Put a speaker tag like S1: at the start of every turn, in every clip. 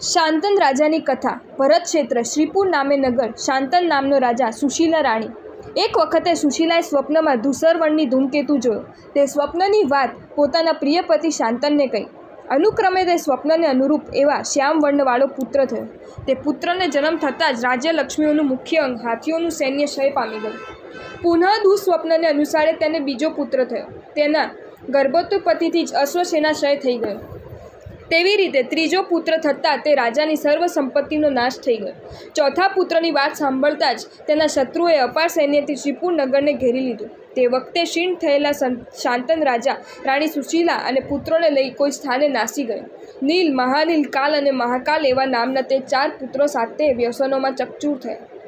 S1: શાંતન રાજાની કથા, ભરત ક્ષેત્ર, શ્રીપુર નામે નગર, શાંતન નામનો રાજા સુશીલા રાણી. એક વખતે સુશીલાએ સ્વપ્નમાં ધૂસરવણની ધૂમકેતુ જોયો. તે સ્વપ્નની વાત પોતાના પ્રિય પતિ શાંતનને કહી. અનુક્રમે તે સ્વપ્નને અનુરૂપ એવા શ્યામ વર્ણવાળો પુત્ર થયો. તે પુત્રને જન્મ થતાં જ રાજ્યલક્ષ્મીઓનું મુખ્ય અંગ હાથીઓનું સૈન્ય ક્ષય પામી ગયું. પુનઃ દુઃસ્વપ્નને અનુસારે તેને બીજો પુત્ર થયો. તેના ગર્ભોત્પત્તિથી જ અશ્વસેના ક્ષય થઈ ગયો. તેવી રીતે ત્રીજો પુત્ર થતાં તે રાજાની સર્વ સંપત્તિનો નાશ થઈ ગયો. ચોથા પુત્રની વાત સાંભળતા જ તેના શત્રુએ અપાર સૈન્યથી શ્રીપુર નગરને ઘેરી લીધું. તે વખતે ક્ષીણ થયેલા શાંતન રાજા, રાણી સુશીલા અને પુત્રોને લઈ કોઈ સ્થાને નાસી ગયો નીલ, મહાનીલ, કાલ અને મહાકાલ એવા નામના તે ચાર પુત્રો સાથે વ્યસનોમાં ચકચૂર થયા.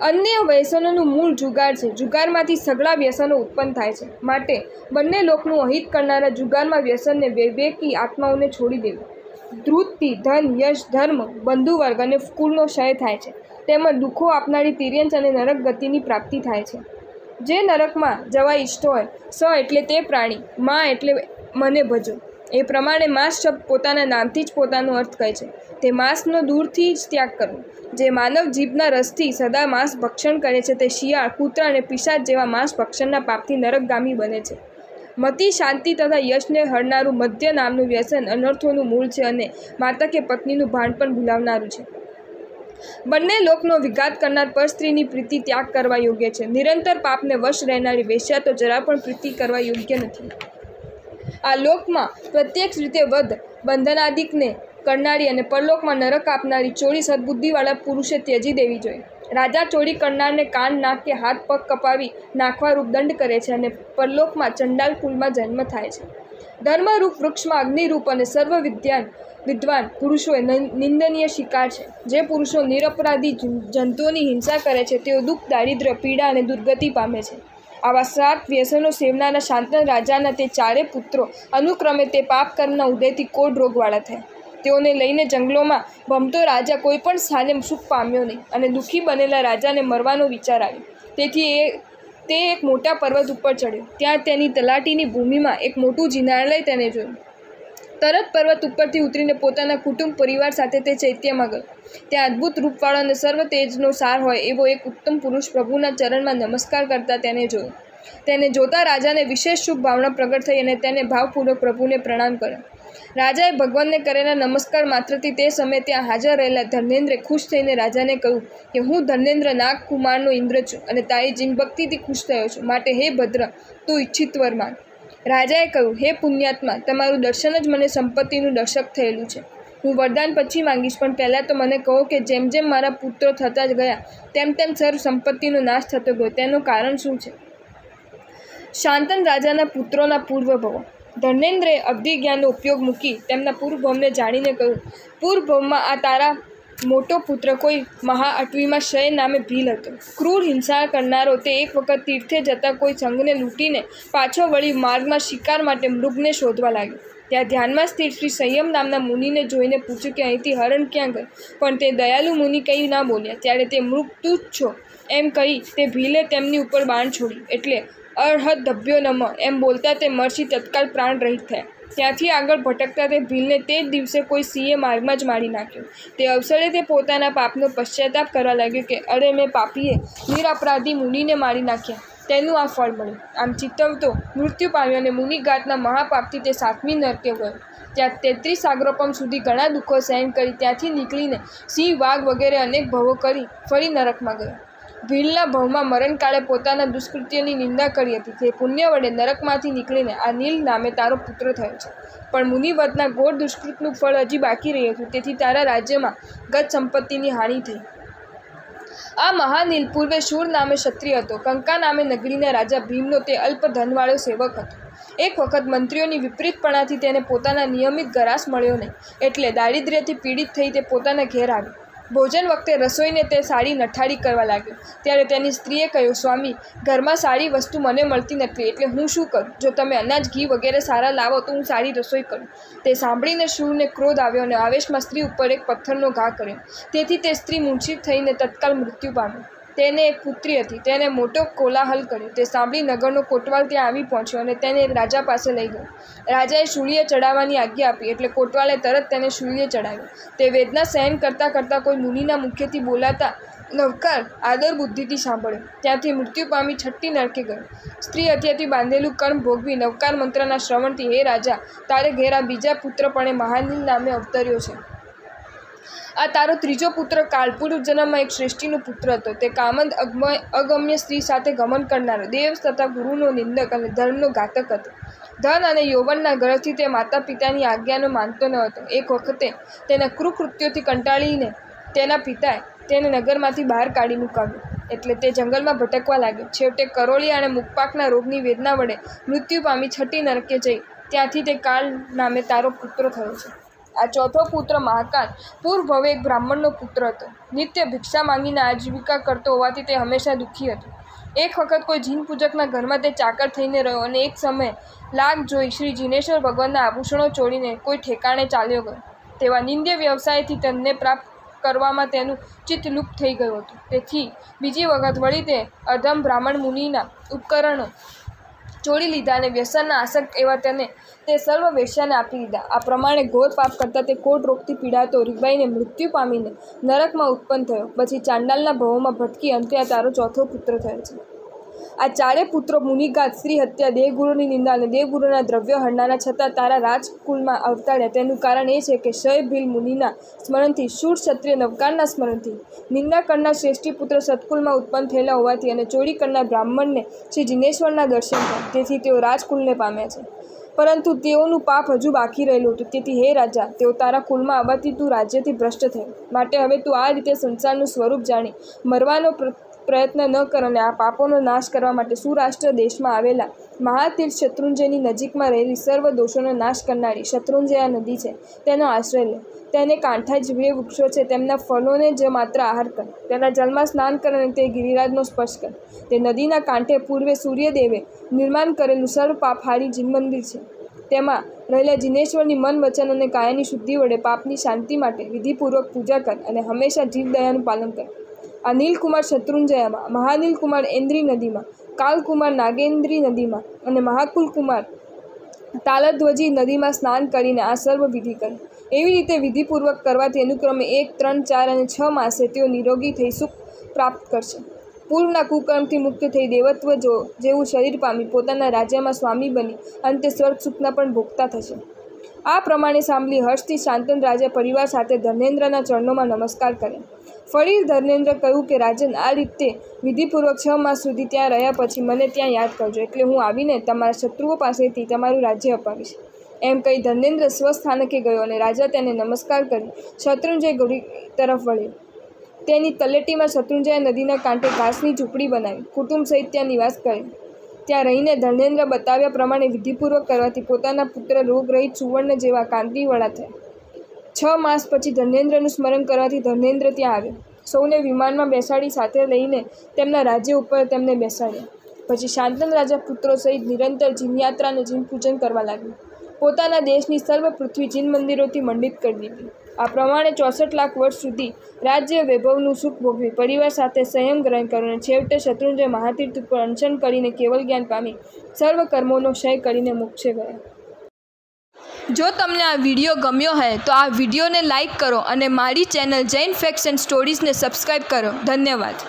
S1: અન્ય વ્યસનોનું મૂળ જુગાર છે. જુગારમાંથી સઘળા વ્યસનો ઉત્પન્ન થાય છે. માટે બંને લોકનું અહિત કરનારા જુગારમાં વ્યસનને વિવેકી આત્માઓને છોડી દેવું. ધૃતથી ધન, યશ, ધર્મ બંધુવર્ગ અને કુળનો ક્ષય થાય છે. તેમજ દુઃખો આપનારી તિર્યંચ અને નરક ગતિની પ્રાપ્તિ થાય છે. જે નરકમાં જવા ઈચ્છતો હોય, સ એટલે તે પ્રાણી, માં એટલે મને ભજો. એ પ્રમાણે માંસ શબ્દ પોતાના નામથી જ પોતાનો અર્થ કહે છે. તે માંસનો દૂરથી જ ત્યાગ કરવો. જે માનવ જીભના રસથી સદા માંસ ભક્ષણ કરે છે, તે શિયાળ, કૂતરા અને પિશાચ જેવા માંસ ભક્ષણના પાપથી નરકગામી બને છે. મતિ, શાંતિ તથા યશને હરનારું મધ્ય નામનું વ્યસન અનર્થોનું મૂળ છે અને માતા કે પત્નીનું ભાન પણ ભૂલાવનારું છે. બંને લોકનો વિઘાત કરનાર પર સ્ત્રીની પ્રીતિ ત્યાગ કરવા યોગ્ય છે. નિરંતર પાપને વશ રહેનારી વેશ્યા તો જરા પણ પ્રીતિ કરવા યોગ્ય નથી. આ લોકમાં પ્રત્યક્ષ રીતે વધ, બંધનાદિકને કરનારી અને પરલોકમાં નરક આપનારી ચોરી સદબુદ્ધિવાળા પુરુષે ત્યજી દેવી જોઈએ. રાજા ચોરી કરનારને કાન, નાક કે હાથ પગ કપાવી નાખવા રૂપ દંડ કરે છે અને પરલોકમાં ચંડાલ કુલમાં જન્મ થાય છે. ધર્મરૂપ વૃક્ષમાં અગ્નિરૂપ અને સર્વ વિદ્યાન વિદ્વાન પુરુષોએ નિંદનીય શિકાર છે. જે પુરુષો નિરપરાધી જંતુઓની હિંસા કરે છે, તેઓ દુઃખ, દારિદ્ર્ય, પીડા અને દુર્ગતિ પામે છે. આવા સાત વ્યસનો સેવનારા શાંતન રાજાના તે ચારે પુત્રો અનુક્રમે તે પાપ કર્મના ઉદયથી કોડ રોગવાળા થયા. તેઓને લઈને જંગલોમાં ભમતો રાજા કોઈ પણ સ્થાને સુખ પામ્યો નહીં અને દુઃખી બનેલા રાજાને મરવાનો વિચાર આવ્યો. તેથી એ, તે એક મોટા પર્વત ઉપર ચડ્યો. ત્યાં તેની તલાટીની ભૂમિમાં એક મોટું જિનાલય તેને જોયું. તરત પર્વત ઉપરથી ઉતરીને પોતાના કુટુંબ પરિવાર સાથે તે ચૈત્યમાં ગયો ત્યાં અદ્ભુત રૂપવાળો અને સર્વ તેજનો સાર હોય એવો એક ઉત્તમ પુરુષ પ્રભુના ચરણમાં નમસ્કાર કરતા તેને જોયો તેને જોતા રાજાને વિશેષ શુભ ભાવના પ્રગટ થઈ અને તેને ભાવપૂર્વક પ્રભુને પ્રણામ કર્યો રાજાએ ભગવાનને કરેલા નમસ્કાર માત્રથી તે સમયે ત્યાં હાજર રહેલા ધર્મેન્દ્રે ખુશ થઈને રાજાને કહ્યું કે, હું ધર્મેન્દ્ર નાગ કુમારનો ઇન્દ્ર છું અને તારી જીન ભક્તિથી ખુશ થયો છું. માટે હે ભદ્ર, તું ઈચ્છિત વર માંગ રાજાએ કહ્યું, હે પુણ્યાત્મા, તમારું દર્શન જ મને સંપત્તિનું દર્શક થયેલું છે. હું વરદાન પછી માંગીશ, પણ પહેલાં તો મને કહો કે જેમ જેમ મારા પુત્રો થતા જ ગયા, તેમ તેમ સર્વ સંપત્તિનો નાશ થતો ગયો. તેનું કારણ શું છે? શાંતન રાજાના પુત્રોના પૂર્વભવો. ધર્મેન્દ્રે અબ્ધિ જ્ઞાનનો ઉપયોગ મૂકી તેમના પૂર્વભવને જાણીને કહ્યું, પૂર્વભવમાં આ તારા મોટો પુત્ર કોઈ મહાઅટવીમાં શય નામે ભીલ હતો. ક્રૂર હિંસા કરનારો તે એક વખત તીર્થે જતા કોઈ સંઘને લૂંટીને પાછો વળી માર્ગમાં શિકાર માટે મૃગને શોધવા લાગ્યો. ત્યાં ધ્યાનમાં સ્થિર શ્રી સંયમ નામના મુનિને જોઈને પૂછ્યું કે અહીંથી હરણ ક્યાં ગયું? પણ તે દયાલુ મુનિ કંઈ ના બોલ્યા. ત્યારે તે મૃગ તું જ છો. એમ કહી તે ભીલે તેમની ઉપર બાણ છોડી. એટલે અર્હદ ધબ્યો નમ. એમ બોલતા તે મરસી તત્કાલ પ્રાણ રહિત થયા. ત્યાંથી આગળ ભટકતા તે ભીલને તે જ દિવસે કોઈ સિંહે માર્ગમાં જ મારી નાખ્યો. તે અવસરે તે પોતાના પાપનો પશ્ચાતાપ કરવા લાગ્યો કે, અરે, મેં પાપીએ નિરઅપરાધી મુનિને મારી નાખ્યા. તેનું આ ફળ મળ્યું. આમ ચિત્તવતો મૃત્યુ પામ્યો અને મુનિઘાતના મહાપાપથી તે સાતમી નરકે ગયો. ત્યાં તેત્રીસ સાગરોપમ સુધી ઘણા દુઃખો સહન કરી ત્યાંથી નીકળીને સિંહ વાઘ વગેરે અનેક ભવો કરી ફરી નરકમાં ગયો. ભીલના ભવમાં મરણકાળે પોતાના દુષ્કૃત્યની નિંદા કરી હતી તે પુણ્ય વડે નરકમાંથી નીકળીને આ નીલ નામે તારો પુત્ર થયો છે. પણ મુનિવતના ઘોર દુષ્કૃતનું ફળ હજી બાકી રહ્યું હતું, તેથી તારા રાજ્યમાં ગત સંપત્તિની હાનિ થઈ. આ મહાનીલ પૂર્વે શૂર નામે ક્ષત્રિય હતો. કંકા નામે નગરીના રાજા ભીમનો તે અલ્પ ધનવાળો સેવક હતો. એક વખત મંત્રીઓની વિપરીતપણાથી તેને પોતાના નિયમિત ગરાસ મળ્યો નહીં, એટલે દારિદ્ર્યથી પીડિત થઈ તે પોતાના ઘેર આવ્યો. ભોજન વખતે રસોઈને તે સારી નઠાડી કરવા લાગ્યો. ત્યારે તેની સ્ત્રીએ કહ્યું, સ્વામી, ઘરમાં સારી વસ્તુ મને મળતી નથી, એટલે હું શું કરું? જો તમે અનાજ, ઘી વગેરે સારા લાવો, તો હું સારી રસોઈ કરું. તે સાંભળીને શૂરને ક્રોધ આવ્યો અને આવેશમાં સ્ત્રી ઉપર એક પથ્થરનો ઘા કર્યો. તેથી તે સ્ત્રી મૂંછિત થઈને તત્કાલ મૃત્યુ પામી. તેને એક પુત્રી હતી. તેને મોટો કોલાહલ કર્યો. તે સાંભળી નગરનો કોટવાલ ત્યાં આવી પહોંચ્યો અને તેને રાજા પાસે લઈ ગયો. રાજાએ શૂળીએ ચડાવવાની આજ્ઞા આપી એટલે કોટવાલે તરત તેને શૂળીએ ચડાવ્યો. તે વેદના સહન કરતાં કરતાં કોઈ મુનિના મુખ્યથી બોલાતા નવકાર આદર બુદ્ધિથી સાંભળ્યો. ત્યાંથી મૃત્યુ પામી છઠ્ઠી નરકે ગયો. સ્ત્રી હત્યાથી બાંધેલું કર્મ ભોગવી નવકાર મંત્રના શ્રવણથી, હે રાજા, તારે ઘેરા બીજા પુત્રપણે મહાનીલ નામે અવતર્યો છે. આ તારો ત્રીજો પુત્ર કાલપુરુષ જન્મમાં એક શ્રેષ્ઠીનો પુત્ર હતો. તે કામંદ, અગમય સ્ત્રી સાથે ગમન કરનારો દેવ તથા ગુરુનો નિંદક અને ધર્મનો ઘાતક હતો. ધન અને યૌવનના ગ્રહથી તે માતા પિતાની આજ્ઞાનો માનતો ન હતો. એક વખતે તેના કૃકૃત્યોથી કંટાળીને તેના પિતાએ તેને નગરમાંથી બહાર કાઢી મૂકાવ્યું. એટલે તે જંગલમાં ભટકવા લાગ્યો. છેવટે કરોળી અને મુખપાકના રોગની વેદના વડે મૃત્યુ પામી છઠ્ઠી નરકે જઈ. ત્યાંથી તે કાળ નામે તારો પુત્ર થયો છે. આ ચોથો પુત્ર મહાકાલ. પૂર્વભવે એક બ્રાહ્મણનો પુત્ર હતો. નિત્ય ભિક્ષા માંગીને આજીવિકા કરતો હોવાથી તે હંમેશા દુઃખી હતો. એક વખત કોઈ જીન પૂજકના ઘરમાં તે ચાકર થઈને રહ્યો અને એક સમયે લાગ જોઈ શ્રી જીનેશ્વર ભગવાનના આભૂષણો ચોરીને કોઈ ઠેકાણે ચાલ્યો ગયો. તેવા નિંદ્ય વ્યવસાયથી તેમને પ્રાપ્ત કરવામાં તેનું ચિત્ત લુપ્ત થઈ ગયું હતું. તેથી બીજી વખત વળી તે અધમ બ્રાહ્મણ મુનિના ઉપકરણો ચોરી લીધા અને વ્યસનના આસક્ત એવા તેને તે સર્વ વેશ્યાને આપી દીધા. આ પ્રમાણે ઘોર પાપ કરતાં તે કોટ રોગથી પીડાતો રીબાઈને મૃત્યુ પામીને નરકમાં ઉત્પન્ન થયો. પછી ચાંડાલના ભવોમાં ભટકી અંતે આ તારો ચોથો પુત્ર થયો છે. આ ચારે પુત્રો મુનિગાત સ્ત્રી હત્યા, દેવગુરુની નિંદા અને દેવગુરુના દ્રવ્ય હરનારા છતાં તારા રાજકુલમાં અવતાર્યા તેનું કારણ એ છે કે શય ભીલ મુનિના સ્મરણથી, શૂર ક્ષત્રિય નવકારના સ્મરણથી, નિંદા કરનાર શ્રેષ્ઠી પુત્ર સત્કુલમાં ઉત્પન્ન થયેલા હોવાથી અને ચોરી કરનાર બ્રાહ્મણને શ્રી જિનેશ્વરના દર્શન થયા તેથી તેઓ રાજકુલને પામ્યા છે. પરંતુ તેઓનું પાપ હજુ બાકી રહેલું હતું. તેથી હે રાજા, તેઓ તારા કુલમાં આવવાથી તું રાજ્યથી ભ્રષ્ટ થયો. માટે હવે તું આ રીતે સંસારનું સ્વરૂપ જાણી, મરવાનો પ્રયત્ન ન કરો અને આ પાપોનો નાશ કરવા માટે સુરાષ્ટ્ર દેશમાં આવેલા મહાતીર્થ શત્રુંજયની નજીકમાં રહેલી સર્વ દોષોનો નાશ કરનારી શત્રુંજયા નદી છે. તેનો આશ્રય લે. તેને કાંઠા જે વૃક્ષો છે. તેમના ફળોને જ માત્ર આહાર કર. તેના જલમાં સ્નાન કર અને તે ગિરિરાજનો સ્પર્શ કર. તે નદીના કાંઠે પૂર્વે સૂર્યદેવે નિર્માણ કરેલું સર્વ પાપહારી જીન મંદિર છે. તેમાં રહેલા જિનેશ્વરની મન વચન અને કાયાની શુદ્ધિ વડે પાપની શાંતિ માટે વિધિપૂર્વક પૂજા કર અને હંમેશા જીવદયાનું પાલન કર. આ નીલકુમાર શત્રુંજયામાં, મહાનીલકુમાર એન્દ્રી નદીમાં, કાલકુમાર નાગેન્દ્રી નદીમાં અને મહાકુલકુમાર તાલધ્વજી નદીમાં સ્નાન કરીને આ સર્વ વિધિ કરી. એવી રીતે વિધિપૂર્વક કરવાથી અનુક્રમે એક, ત્રણ, ચાર અને છ માસે તેઓ નિરોગી થઈ સુખ પ્રાપ્ત કરશે. પૂર્વના કુકર્મથી મુક્ત થઈ દેવત્વ જો, જેવું શરીર પામી પોતાના રાજ્યમાં સ્વામી બની અને તે સ્વર્ગ સુખના પણ ભોગતા થશે. આ પ્રમાણે સાંભળી હર્ષથી શાંતન રાજા પરિવાર સાથે ધર્મેન્દ્રના ચરણોમાં નમસ્કાર કર્યા ફરી ધર્મેન્દ્ર કહ્યું કે, રાજન, આ રીતે વિધિપૂર્વક છ માસ સુધી ત્યાં રહ્યા પછી મને ત્યાં યાદ કરજો. એટલે હું આવીને તમારા શત્રુઓ પાસેથી તમારું રાજ્ય અપાવીશ. એમ કહી ધર્મેન્દ્ર સ્વસ્થાનકે ગયો અને રાજા તેને નમસ્કાર કરી. શત્રુંજય ગોરી તરફ વળ્યો. તેની તલેટીમાં શત્રુંજય નદીના કાંઠે ઘાસની ઝૂંપડી બનાવી. કુટુંબ સહિત ત્યાં નિવાસ કર્યો. ત્યાં રહીને ધર્મેન્દ્ર બતાવ્યા પ્રમાણે વિધિપૂર્વક કરવાથી પોતાના પુત્ર રોગરહિત સુવર્ણ જેવા કાંતિવાળા થયા. છ માસ પછી ધર્મેન્દ્રનું સ્મરણ કરવાથી ધર્મેન્દ્ર ત્યાં આવ્યો. સૌને વિમાનમાં બેસાડી સાથે લઈને તેમના રાજ્ય ઉપર તેમને બેસાડ્યા. પછી શાંતન રાજા પુત્રો સહિત નિરંતર જીનયાત્રા અને જીન પૂજન કરવા લાગ્યું. પોતાના દેશની સર્વ પૃથ્વી જીન મંદિરોથી મંડિત કરી દીધી. આ પ્રમાણે ચોસઠ લાખ વર્ષ સુધી રાજ્ય વૈભવનું સુખ ભોગવી, પરિવાર સાથે સંયમ ગ્રહણ કર્યો અને છેવટે શત્રુંજય મહાતીર્થ ઉપર અનશન કરીને કેવલ જ્ઞાન પામી, સર્વ કર્મોનો ક્ષય કરીને મોક્ષે ગયા જો તમને આ વીડિયો ગમ્યો હોય તો આ વિડીયોને લાઇક કરો અને મારી ચેનલ જૈન ફેક્સ એન્ડ સ્ટોરીઝને સબસ્ક્રાઈબ કરો. ધન્યવાદ.